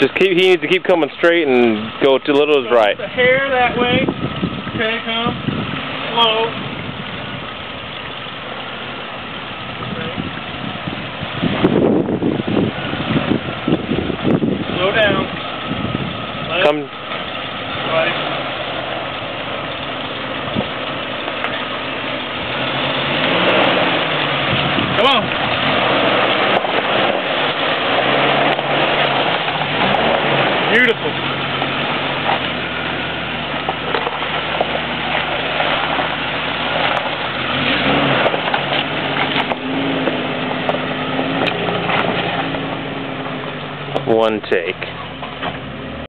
Just keep. He needs to keep coming straight and go to little is right. The hair that way. Okay, come. Slow. Slow down. Left, Come. right. Come on. Beautiful. One take.